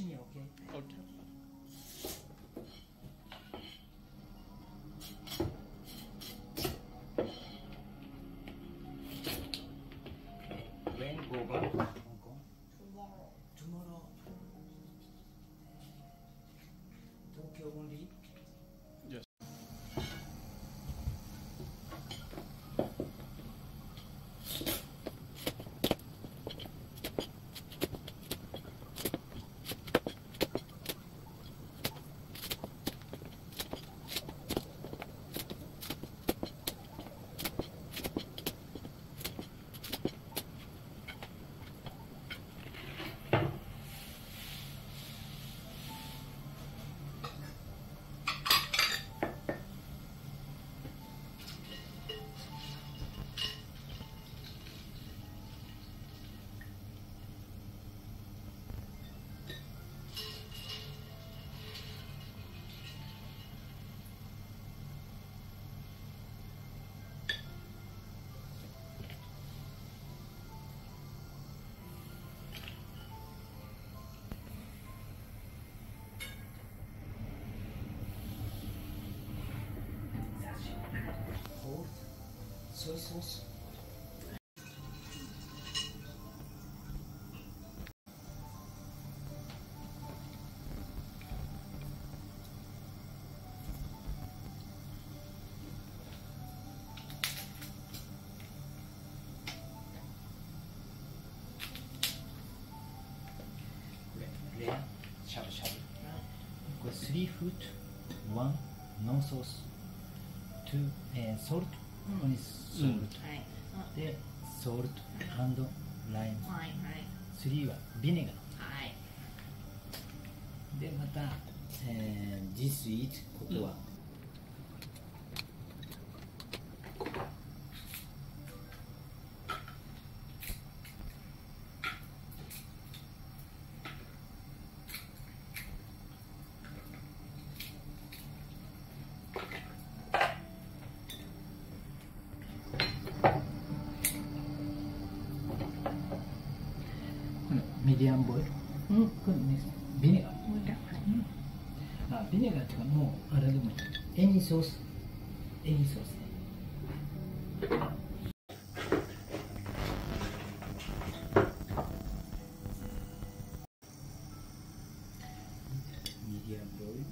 Okay. soy sauce. shabu shabu. three foot, one no sauce, two uh, eh, salt, ここにソールト、でソールト、ハンドライム、はい、3はビネガー、でまた、えー、ジスイートここは、medium b o うん、これね、ビネガー。うん、あ、ビネガーっていうか、もう、あれでもエニソース。エニソース。ミディアンボイル。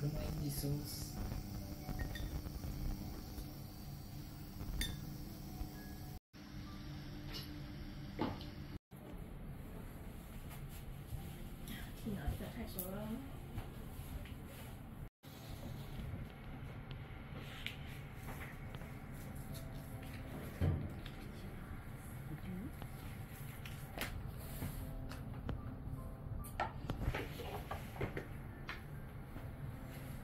このエニソース。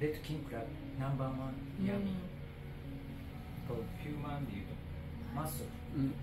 レッドキングクラブナンバーワンヤミうとヒューマンでいうとマッソ、うん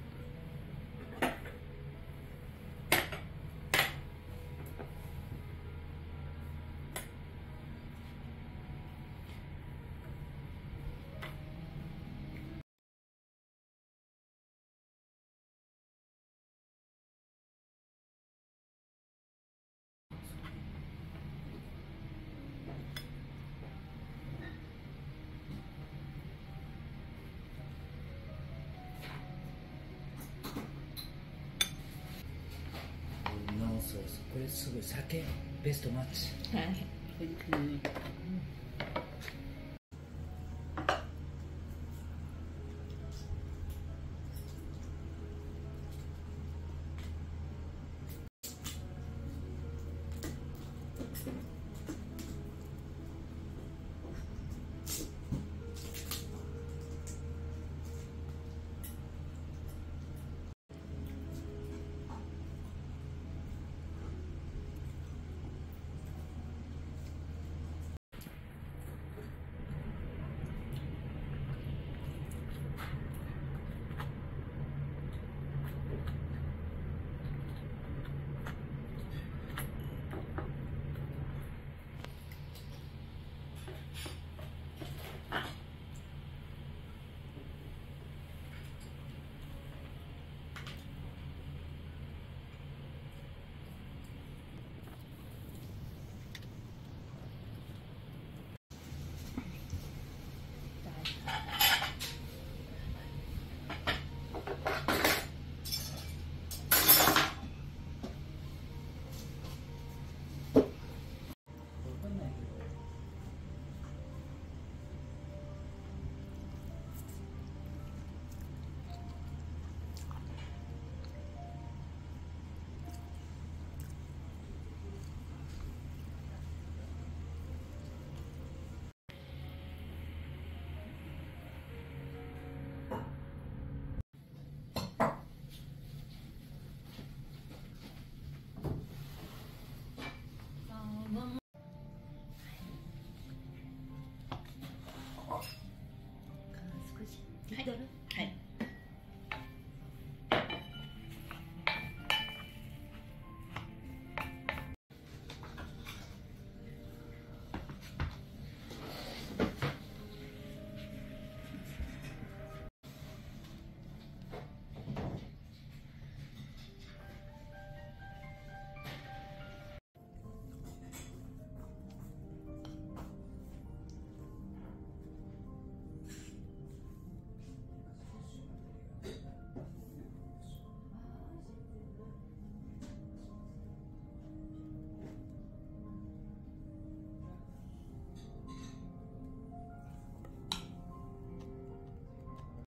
これすごい酒ベストマッチはい、